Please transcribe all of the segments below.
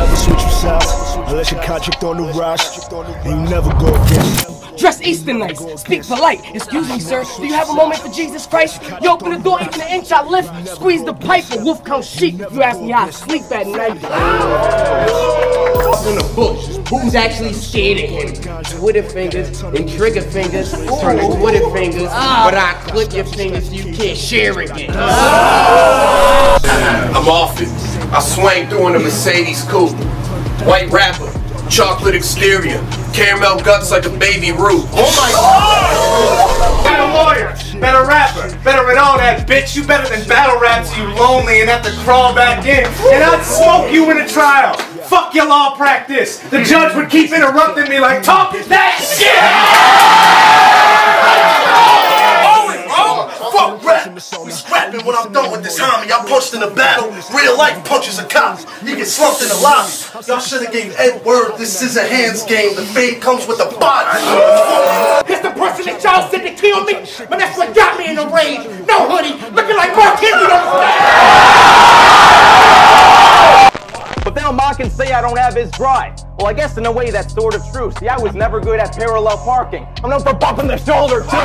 never switch sides unless your contract on the rise. And you never go against. Dress Eastern nice, speak polite. Excuse me, sir. Do you have a moment for Jesus Christ? You open the door even an inch, I lift. Squeeze the pipe, and wolf comes sheep. If you ask me how to sleep at night. in the bush. Who's actually scared of him? Twitter fingers and trigger fingers turn to Twitter fingers, but I clip your fingers so you can't share again. I'm off it. I swang through in a Mercedes coupe. White rapper, chocolate exterior, caramel guts like a baby root. Oh my god! Better lawyer, better rapper, better than all that, bitch. You better than battle rap so you lonely and have to crawl back in. And I'd smoke you in a trial. Fuck your law practice. The judge would keep interrupting me like, talk that Fuck rap! We scrapping when I'm done with this homie. I punched in a battle. Real life punches a cop. You get slumped in the lobby. Y'all should have gave Ed word. This is a hands game. The fade comes with a body. It's the person that y'all said to kill me, but that's what got me in the rage. No hoodie, looking like Mark Henry on the But they'll mock and say I don't have his drive. Well, I guess in a way that's sort of true. See, I was never good at parallel parking. I'm known for bumping the shoulder too.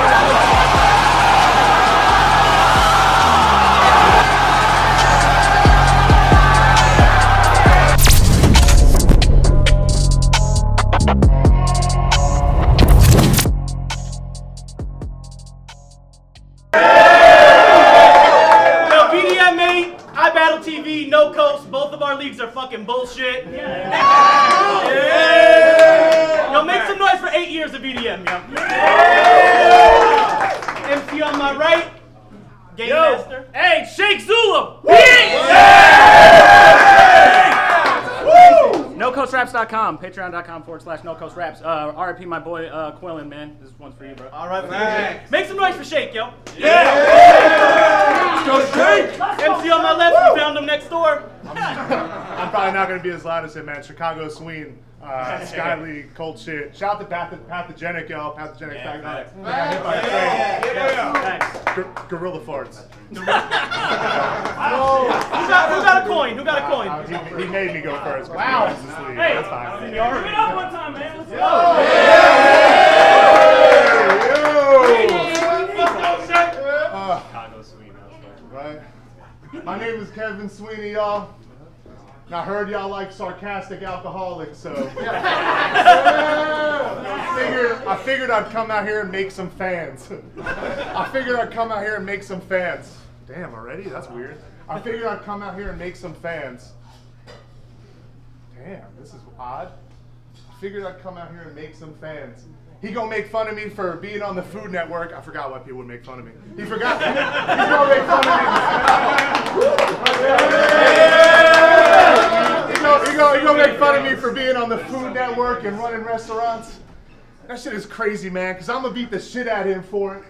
Leagues are fucking bullshit. Yeah. Yo, make some noise for eight years of BDM, yo. MC on my right, Game Master. Hey, Shake Zula. NoCoastRaps.com, patreon.com forward slash NoCoastRaps. Uh, RIP my boy uh, Quillen, man. This one's for you, bro. All right, man. Make some noise for Shake, yo. Yeah! Go Shake. MC on my left, we found him next door. I'm probably not going to be as loud as him, man. Chicago Sween, uh, Sky League, cold shit. Shout out to Path- Pathogenic, y'all. Pathogenic back facts. on. Got hit by a train. Gor- Gorilla farts. Who got, who got a coin? Who got a coin? Uh, he, he made me go first. Wow. Hey, That's fine. give it up one time, man. Let's Uh, right. My name is Kevin Sweeney, y'all. And I heard y'all like sarcastic alcoholics, so I figured I figured I'd come out here and make some fans. I figured I'd come out here and make some fans. Damn, already? That's weird. I figured I'd come out here and make some fans. Damn, this is odd. I figured I'd come out here and make some fans. He gonna make fun of me for being on the Food Network. I forgot why people would make fun of me. He forgot. He's gonna make fun of me. On the Food Network and running restaurants. That shit is crazy, man. Cause I'm gonna beat the shit out of him for it.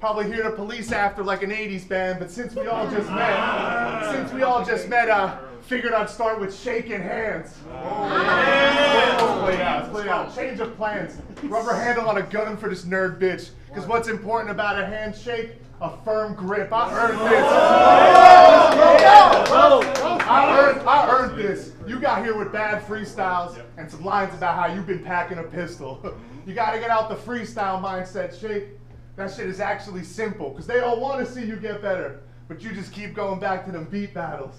Probably hear the police after like an 80s band, but since we all just met, since we all just met, uh, figured I'd start with shaking hands. Out. Play out. Change of plans. Rubber handle on a gun for this nerd bitch. Because what's important about a handshake? A firm grip. I earned this. I earned, I earned this. You got here with bad freestyles and some lines about how you've been packing a pistol. You got to get out the freestyle mindset, Shake. That shit is actually simple because they all want to see you get better, but you just keep going back to them beat battles.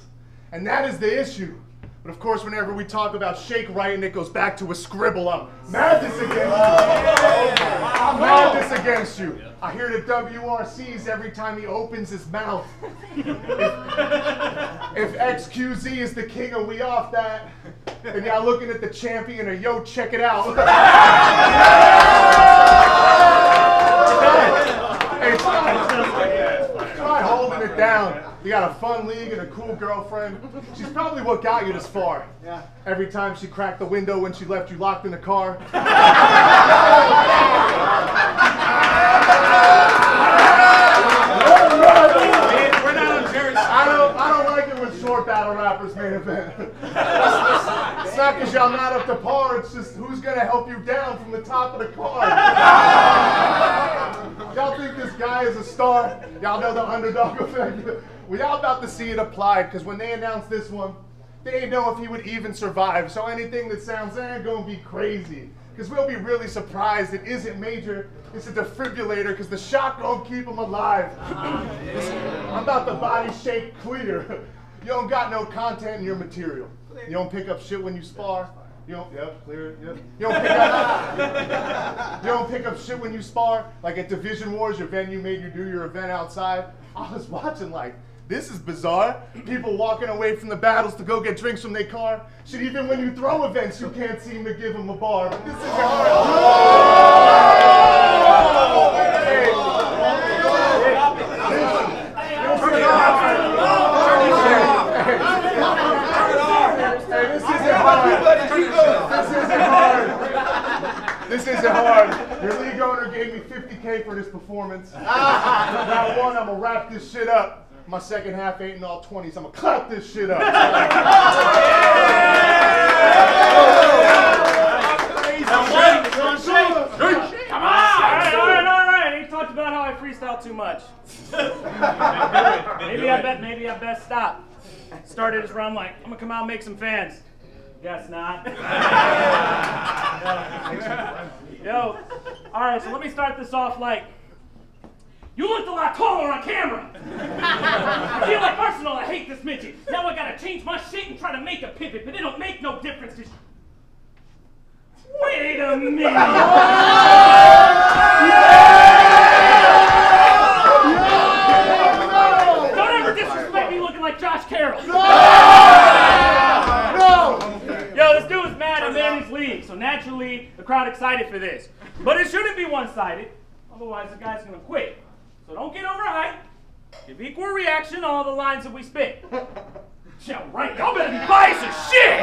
And that is the issue. But of course, whenever we talk about shake writing, it goes back to a scribble. I'm mad this against you. I'm mad this against you. I hear the WRCs every time he opens his mouth. If, if XQZ is the king of we off that, and y'all looking at the champion of yo, check it out. Hey, try, try holding it down. You got a fun league and a cool girlfriend. She's probably what got you this far. Yeah. Every time she cracked the window when she left you locked in the car. I don't, I don't like it when short battle rappers main event. it's not because y'all not up to par. It's just who's gonna help you down from the top of the card. y'all think this guy is a star? Y'all know the underdog effect. We all about to see it applied because when they announced this one, they ain't know if he would even survive. So anything that sounds eh, gonna be crazy. Because we'll be really surprised it isn't major, it's a defibrillator, because the shock gonna keep him alive. I'm about the body shape clear. You don't got no content in your material. You don't pick up shit when you spar. You don't, yep, clear, yep. You don't pick up, you don't pick up shit when you spar. Like at Division Wars, your venue made you do your event outside. I was watching like, this is bizarre. People walking away from the battles to go get drinks from their car. Shit, even when you throw events, you can't seem to give them a bar. But this is oh, This isn't hard. This isn't hard. Your league owner gave me 50K for this performance. Round one, I'm gonna wrap this shit up. My second half ain't in all 20s. I'm gonna clap this shit up. Come on! Talked about how I freestyle too much. maybe I bet, maybe I best stop. Started his run like, I'm gonna come out and make some fans. Guess not. Yo, all right, so let me start this off like, you looked a lot taller on camera. I feel like Arsenal, I hate this midget. Now I gotta change my shit and try to make a pivot, but it don't make no difference. Wait a minute. Don't ever disrespect me looking like Josh Carroll. No. Yo, this dude was mad I made his league, so naturally the crowd excited for this. But it shouldn't be one-sided, otherwise the guy's gonna quit. So don't get overhyped. Give equal reaction to all the lines that we spit. Yeah, right. Y'all better be biased as shit.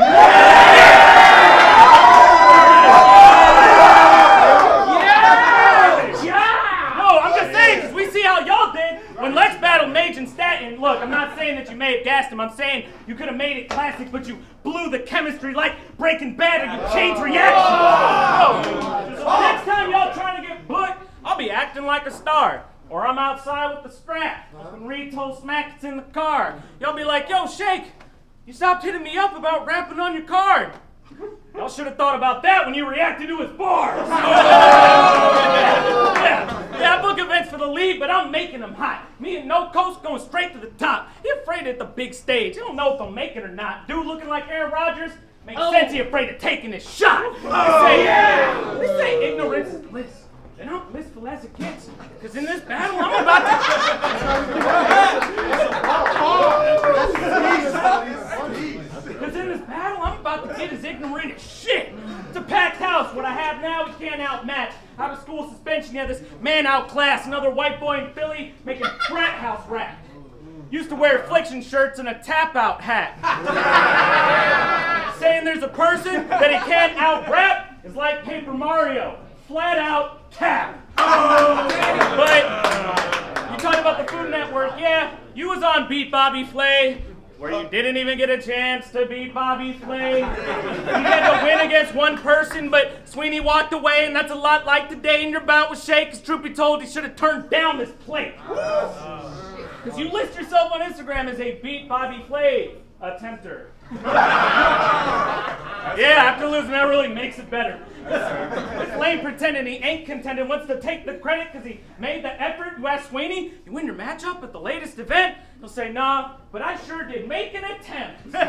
Yeah! No, I'm just saying, because we see how y'all did when Lex battled Mage and Statin. Look, I'm not saying that you may have gassed him. I'm saying you could have made it classic, but you blew the chemistry like Breaking Bad or you changed reaction. So oh! next time y'all trying to get booked, I'll be acting like a star. Or I'm outside with the strap. When Reed told Smack it's in the car. Y'all be like, yo, Shake, you stopped hitting me up about rapping on your card. Y'all should have thought about that when you reacted to his bars. yeah, yeah, I book events for the league, but I'm making them hot. Me and No Coast going straight to the top. He afraid at the big stage. He don't know if he'll make it or not. Dude looking like Aaron Rodgers makes oh. sense. He afraid of taking his shot. They oh. say, yeah. They say ignorance is bliss. And I'm blissful as it gets. Because in this battle, I'm about to. Because in this battle, I'm about to get as ignorant as shit. It's a packed house. What I have now, we can't outmatch. Out of school suspension, yeah, this man outclassed another white boy in Philly making frat house rap. Used to wear affliction shirts and a tap out hat. Saying there's a person that he can't out rap is like Paper Mario. Flat out cap. But you talk about the Food Network, yeah, you was on Beat Bobby Flay, where you didn't even get a chance to beat Bobby Flay. You had to win against one person, but Sweeney walked away, and that's a lot like today in your bout with Shake, because truth be told, he should have turned down this plate. Because you list yourself on Instagram as a beat Bobby Flay attempter. yeah, after losing, that really makes it better. This lame pretending he ain't contending wants to take the credit because he made the effort. You ask Sweeney, you win your matchup at the latest event? He'll say, nah, but I sure did make an attempt. yo,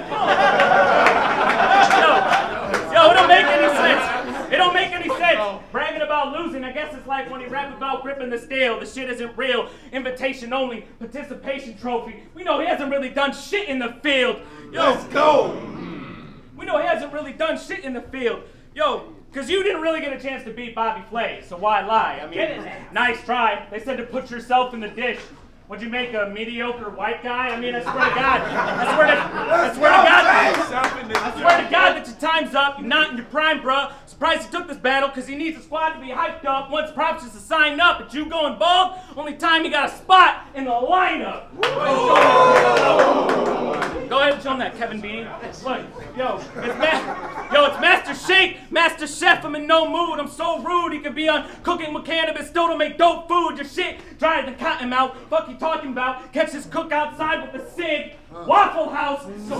yo, it don't make any sense. It don't make any sense. Bragging about losing, I guess it's like when he rap about gripping the steel. The shit isn't real. Invitation only, participation trophy. We know he hasn't really done shit in the field. Yo, Let's go. We know he hasn't really done shit in the field. Yo, because you didn't really get a chance to beat Bobby Flay, so why lie? I mean, nice try. They said to put yourself in the dish. Would you make a mediocre white guy? I mean, I swear to God. I swear to, I swear to God. I swear to God that your time's up. You're not in your prime, bruh. Surprised he took this battle because he needs a squad to be hyped up. Once props just to sign up, but you going bald, only time he got a spot in the lineup. Go ahead and show him that, Kevin Bean. Look, yo, it's Ma- yo, it's Master Shake, Master Chef. I'm in no mood. I'm so rude. He could be on cooking with cannabis, still to make dope food. Your shit, drive the cotton mouth. Fuck you talking about? Catch this cook outside with a cig. Waffle House. So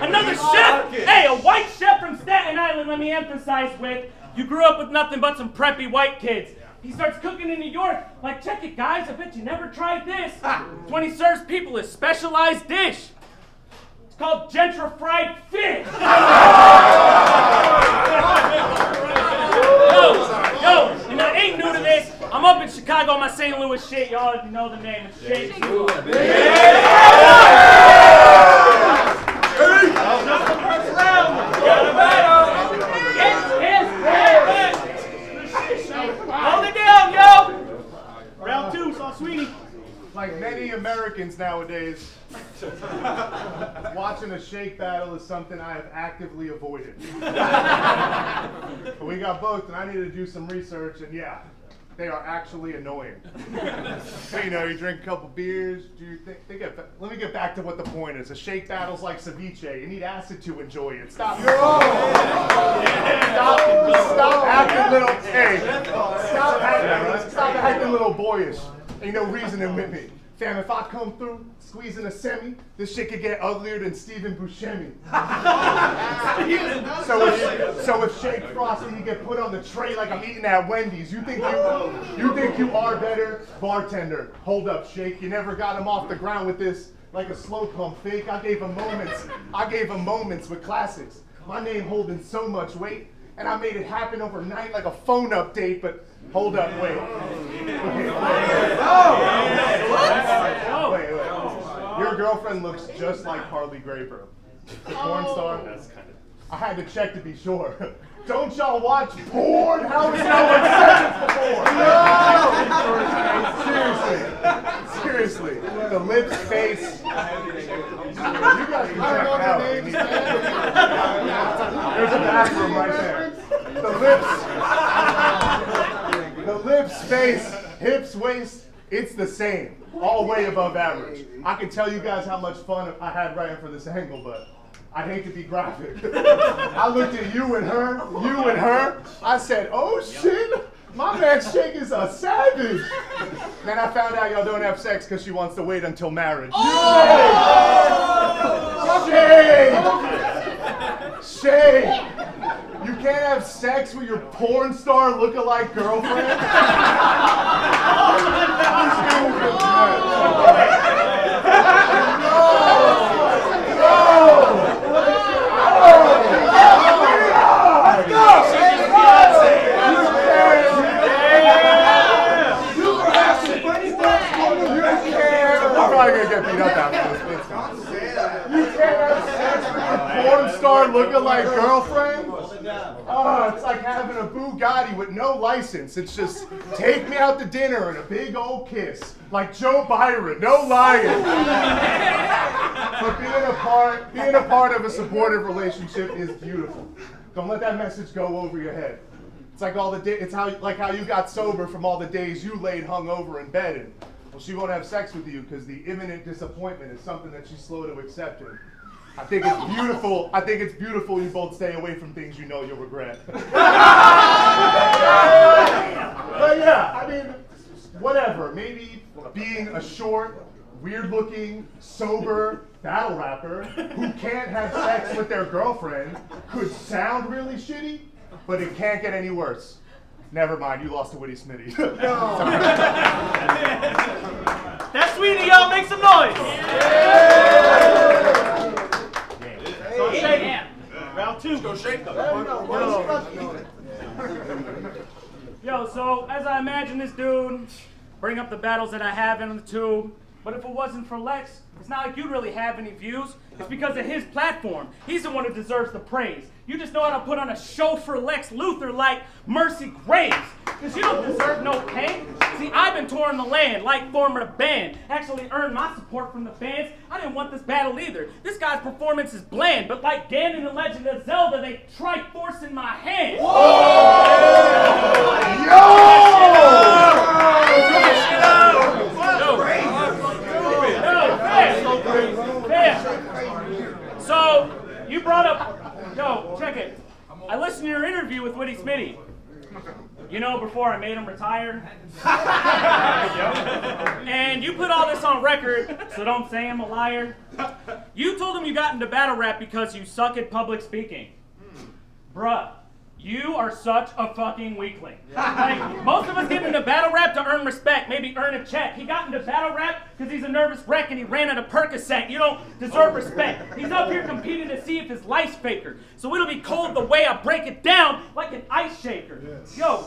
Another chef! Hey, a white chef from Staten Island, let me emphasize with. You grew up with nothing but some preppy white kids. He starts cooking in New York. Like, check it, guys. I bet you never tried this. It's when he serves people a specialized dish. It's called gentrified fish. yo, yo, and I ain't new to this. I'm up in Chicago on my St. Louis shit, y'all. Know the name, it's Shake. Hold it down, yo! Round two, saw Sweeney. Like many Americans nowadays, watching a shake battle is something I have actively avoided. but we got both, and I needed to do some research, and yeah, they are actually annoying. so, you know, you drink a couple beers, do you think, think of, let me get back to what the point is. A shake battle's like ceviche. You need acid to enjoy it. Stop. Stop, stop acting little, hey, stop acting, stop acting little boyish. Ain't no reasoning with me. Fam, if I come through squeezing a semi, this shit could get uglier than Stephen Buscemi. so if so if Shake Frosty he get put on the tray like I'm eating at Wendy's, you think you you think you are better? Bartender, hold up, Shake. You never got him off the ground with this like a slow pump fake. I gave him moments. I gave him moments with classics. My name holding so much weight, and I made it happen overnight like a phone update, but hold up, wait. Wait, wait. Wait, wait. Your girlfriend looks just like Harley Graper. The porn oh. star. I had to check to be sure. Don't y'all watch porn? How has no one said before? No! Seriously. Seriously. The lips, face. You guys can check out. There's a bathroom right there. The lips. Face, hips, waist, it's the same. All way above average. I can tell you guys how much fun I had writing for this angle, but I hate to be graphic. I looked at you and her, you and her. I said, oh shit, my man Shake is a savage. Then I found out y'all don't have sex because she wants to wait until marriage. Oh! Shake! Shake! You can't have sex with your porn star look-alike girlfriend? I'm probably gonna get beat up after this. but it's fine. You can't have sex with your porn star look-alike girlfriend? Oh, it's like having a Bugatti with no license. It's just take me out to dinner and a big old kiss. Like Joe Biden, no lying. but being a part, being a part of a supportive relationship is beautiful. Don't let that message go over your head. It's like all the day, it's how like how you got sober from all the days you laid hungover in bed and well she won't have sex with you because the imminent disappointment is something that she's slow to accepting. I think it's beautiful. I think it's beautiful you both stay away from things you know you'll regret. but yeah, I mean, whatever. Maybe being a short, weird looking, sober battle rapper who can't have sex with their girlfriend could sound really shitty, but it can't get any worse. Never mind, you lost to Witty Smitty. no. That's Sweeney, y'all. Make some noise. So shake. Round two. Go shake them. Yo, so as I imagine this dude bring up the battles that I have in the tube, but if it wasn't for Lex, it's not like you'd really have any views. It's because of his platform. He's the one who deserves the praise. You just know how to put on a show for Lex Luthor like Mercy Graves. Because you don't deserve no pay. See, I've been touring the land, like former band. Actually earned my support from the fans. I didn't want this battle either. This guy's performance is bland, but like Ganon and Legend of Zelda, they try forcing my hand. Whoa! Yo, fam. So, you brought up, yo, check it. I listened to your interview with Woody Smitty. You know, before I made him retire. and you put all this on record, so don't say I'm a liar. You told him you got into battle rap because you suck at public speaking. Hmm. Bruh, you are such a fucking weakling. Like, most of us get into battle rap to earn respect, maybe earn a check. He got into battle rap because he's a nervous wreck and he ran out of Percocet. You don't deserve respect. He's up here competing to see if his life's faker. So it'll be cold the way I break it down like an ice shaker. Yo,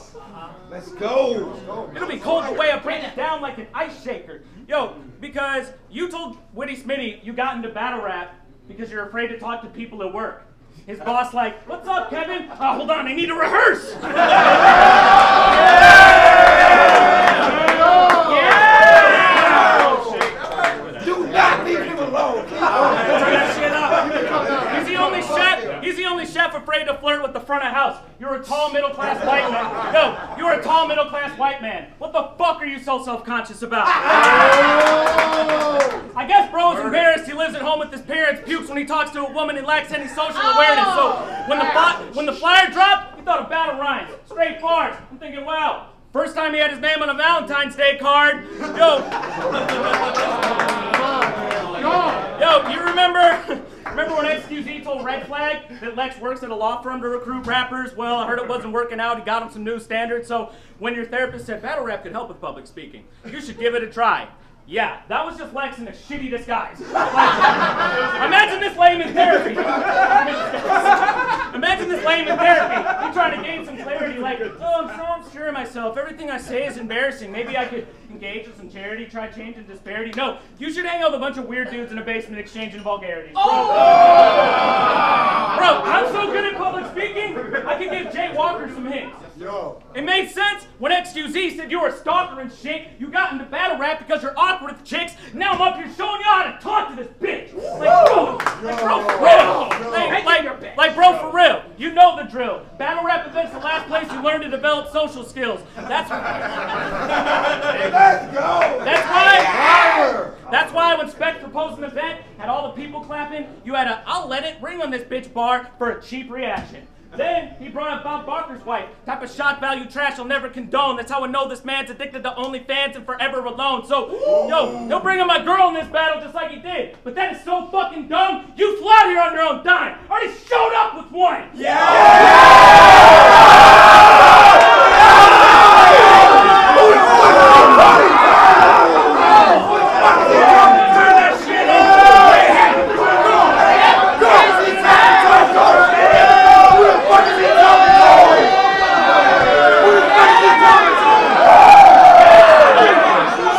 Let's go. It'll be cold the way I break it down like an ice shaker. Yo, because you told Woody Smitty you got into battle rap because you're afraid to talk to people at work. His boss like, what's up, Kevin? Uh, hold on, I need to rehearse. Do not leave him alone. Turn that shit up. He's the only chef. He's the only chef afraid to flirt with the front of house. You're a tall middle class white man. No, you're a tall middle class white man. What the fuck are you so self conscious about? I guess bro is embarrassed. He lives at home with his parents, pukes when he talks to a woman, and lacks any social awareness. So when the when the flyer dropped, he thought of battle rhymes, straight bars. I'm thinking, wow. First time he had his name on a Valentine's Day card. Yo, Yo, you remember remember when XQZ told Red Flag that Lex works at a law firm to recruit rappers? Well, I heard it wasn't working out. He got him some new standards. So when your therapist said battle rap could help with public speaking, you should give it a try. Yeah, that was just Lex in a shitty disguise. Imagine this lame in therapy. imagine this lame in therapy. You trying to gain some clarity, like, oh, I'm so unsure of myself. Everything I say is embarrassing. Maybe I could engage with some charity, try changing disparity. No, you should hang out with a bunch of weird dudes in a basement exchanging vulgarities. Bro, Bro I'm so good at public speaking, I could give Jay Walker some hints. It made sense when XQZ said you were a stalker and shit. You got into battle rap because you're awkward with chicks. Now I'm up here showing you how to talk to this bitch. Like, bro, like, bro, for real. Like, like, like, bro, for real. You know the drill. Battle rap event's the last place you learn to develop social skills. That's Let's go. that's why. That's why when Spec proposed an event, had all the people clapping, you had a "I'll let it ring on this bitch bar" for a cheap reaction. Then he brought up Bob Barker's wife. Type of shock value trash I'll never condone. That's how I know this man's addicted to OnlyFans and forever alone. So, yo, he'll bring in my girl in this battle just like he did. But that is so fucking dumb. You out here on your own dime. Already showed up with one.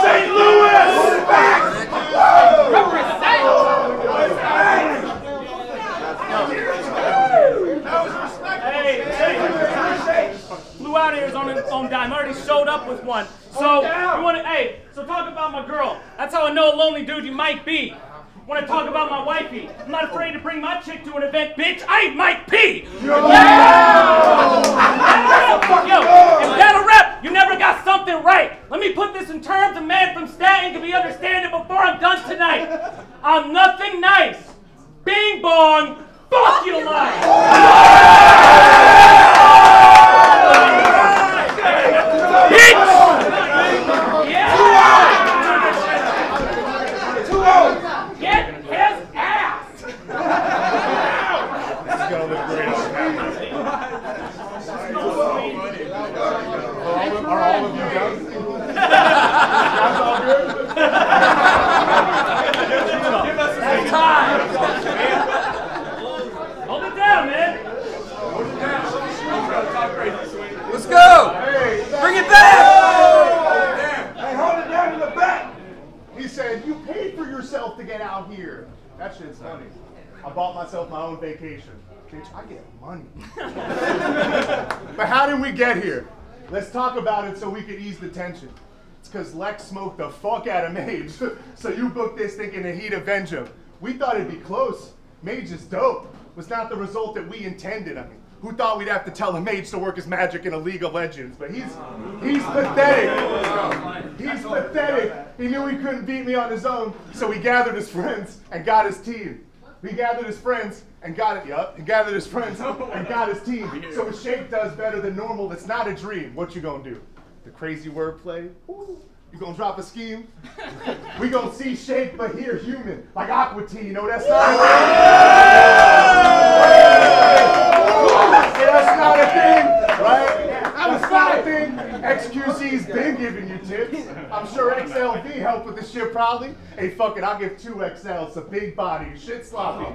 St. Louis. Hey, hey. Flew out here on his own dime. Already showed up with one. So you want to? Hey, so talk about my girl. That's how I know a lonely dude you might be. Want to talk about my wifey? I'm not afraid to bring my chick to an event, bitch. I might pee. Yo, in battle rap, you never got something right. Let me put this in terms a man from Staten can be understanding before I'm done tonight. I'm nothing nice. Bing bong. Fuck you life. Get his ass! Are all of you done? That's all good? That's time! Hold it down, man! Let's go! Bring it back! Hey, hold it down in the back. He said, you paid for yourself to get out here. That shit's funny. I bought myself my own vacation. Bitch, I get money. but how did we get here? Let's talk about it so we can ease the tension. It's because Lex smoked the fuck out of Mage. so you booked this thinking that he'd avenge him. We thought it'd be close. Mage is dope. Was not the result that we intended. I mean, who thought we'd have to tell a mage to work his magic in a League of Legends? But he's he's pathetic. He's pathetic. He knew he couldn't beat me on his own, so he gathered his friends and got his team. He gathered his friends and got it. Yup. He gathered his friends and got his team. So if Shake does better than normal, it's not a dream. What you gonna do? The crazy wordplay? Ooh. You gonna drop a scheme? we gonna see Shake but hear human, like Aqua Teen. You know that's not. that's not a thing, right? That's not a thing. XQZ's been giving you tips. I'm sure XLV helped with this shit probably. Hey, fuck it, I'll give two XLs, a big body. Your shit sloppy.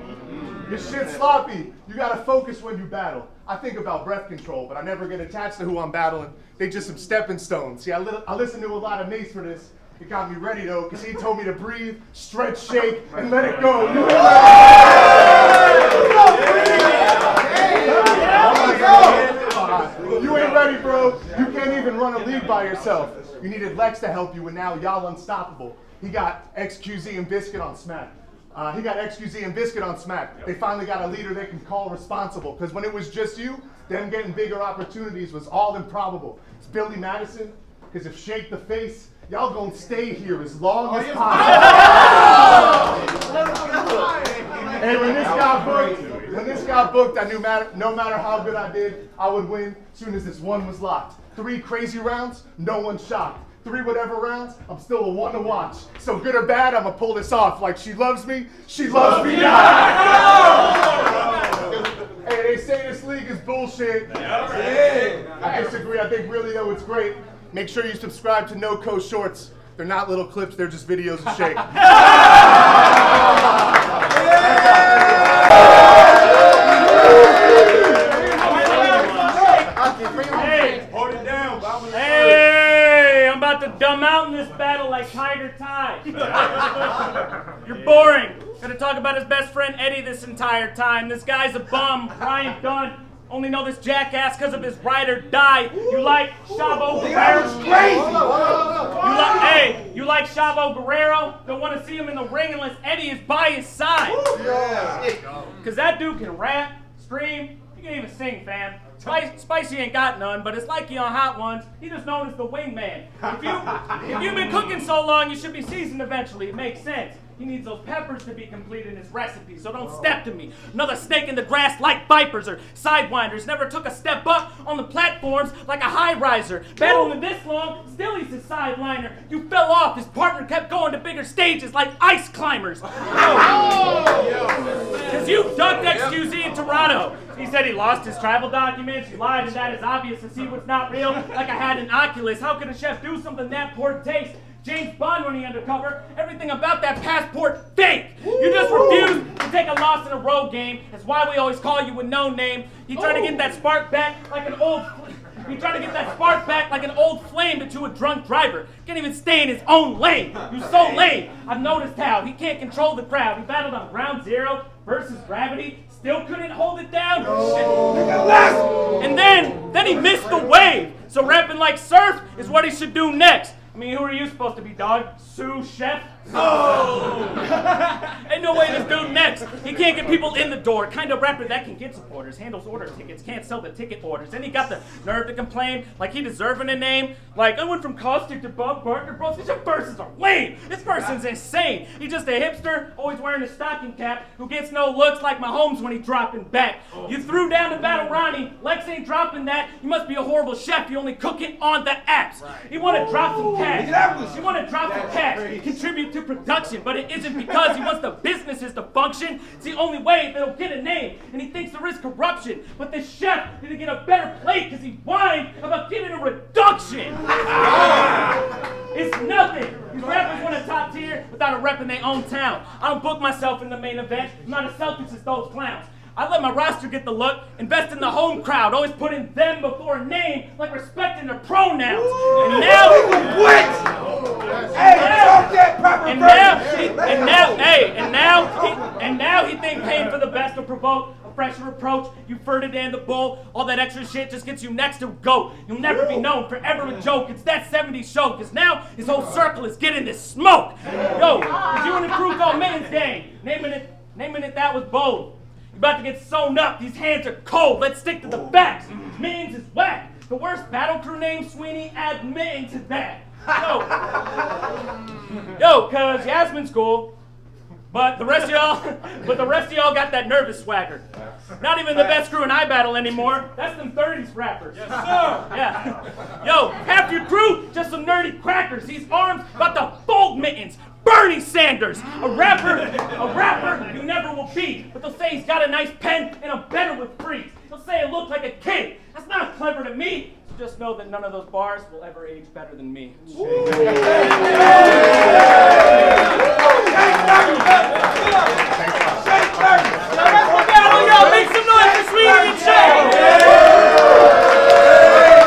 Your shit sloppy. You gotta focus when you battle. I think about breath control, but I never get attached to who I'm battling. They just some stepping stones. See, I, li- I listen to a lot of Mase for this. It got me ready though, because he told me to breathe, stretch, shake, and let it go. You You oh ain't ready, bro. You run a league by yourself. You needed Lex to help you, and now y'all unstoppable. He got XQZ and Biscuit on Smack. Uh, he got XQZ and Biscuit on Smack. They finally got a leader they can call responsible. Because when it was just you, them getting bigger opportunities was all improbable. It's Billy Madison. Because if Shake the Face, y'all gonna stay here as long as possible. Hey, when this got booked, when this got booked, I knew matter, no matter how good I did, I would win as soon as this one was locked. Three crazy rounds, no one's shocked. Three whatever rounds, I'm still a one to watch. So good or bad, I'ma pull this off. Like she loves me, she loves me not. Hey, they say this league is bullshit. I disagree. I think really though it's great. Make sure you subscribe to No Co Shorts. They're not little clips, they're just videos of shake. Hey, I'm about to dumb out in this battle like Tiger Tide. You're boring. Gonna talk about his best friend Eddie this entire time. This guy's a bum. Ryan Dunn. Only know this jackass because of his ride or die. You like Chavo Guerrero? You like, hey, you like Chavo Guerrero? Don't want to see him in the ring unless Eddie is by his side. Because that dude can rap, scream, he can even sing, fam. Spicy, Spicy ain't got none, but it's like he on Hot Ones. He just known as the wingman. If you if you've been cooking so long, you should be seasoned eventually. It makes sense. He needs those peppers to be complete in his recipe, so don't step to me. Another snake in the grass like vipers or sidewinders. Never took a step up on the platforms like a high riser. Battling this long, still he's a sideliner. You fell off, his partner kept going to bigger stages like ice climbers. Because you ducked XQZ in Toronto. He said he lost his travel documents. You lied, and that is obvious to see what's not real. Like I had an Oculus. How could a chef do something that poor taste? James Bond running undercover. Everything about that passport fake. You just refuse to take a loss in a road game. That's why we always call you with no name. You try to get that spark back like an old. You try to get that spark back like an old flame into a drunk driver. Can't even stay in his own lane. You're so lame. I've noticed how he can't control the crowd. He battled on ground zero versus gravity. Still couldn't hold it down. And, and then, then he missed the wave. So rapping like surf is what he should do next. I mean, who are you supposed to be, dog? Sous chef? Oh! Ain't no way this dude next. He can't get people in the door. Kind of rapper that can get supporters, handles order tickets, can't sell the ticket orders. Then he got the nerve to complain like he deserving a name. Like, I went from caustic to Bob Barker, bro. These verses are lame. This person's insane. He's just a hipster, always wearing a stocking cap, who gets no looks like Mahomes when he dropping back. You threw down to Battle Ronnie. Lex ain't dropping that. You must be a horrible chef. You only cook it on the apps. You want to drop some cash. You want to drop some cash. Contribute to production, but it isn't because he wants the businesses to function. It's the only way that'll get a name, and he thinks there is corruption. But the chef didn't get a better plate because he whined about getting a reduction. it's nothing. These rappers want a top tier without a rep in their own town. I don't book myself in the main event. I'm not as selfish as those clowns. I let my roster get the look, invest in the home crowd, always putting them before a name, like respecting their pronouns. And now, Hey, talk that proper and now, he, and now, hey, and now, he, and now he think paying for the best will provoke a fresher approach. You Ferdinand the Bull. All that extra shit just gets you next to GOAT. You'll never be known, forever a joke. It's that 70s show, cause now his whole circle is getting this smoke. Yo, you and the crew call Mittens Day? Naming it, naming it that was bold. About to get sewn up. These hands are cold. Let's stick to the facts. Mittens is whack. The worst battle crew name, Sweeney, add Mittens to that. Yo, yo, cause Yasmin's cool. But the rest of y'all, but the rest of y'all got that nervous swagger. Not even the best crew in iBattle anymore. That's them 30s rappers. Yes, sir. Yeah. Yo, half your crew, just some nerdy crackers. These arms about to fold mittens. Bernie Sanders, a rapper, a rapper you never will be. But they'll say he's got a nice pen and I'm better with freaks. They'll say I look like a kid. That's not clever to me. So just know that none of those bars will ever age better than me.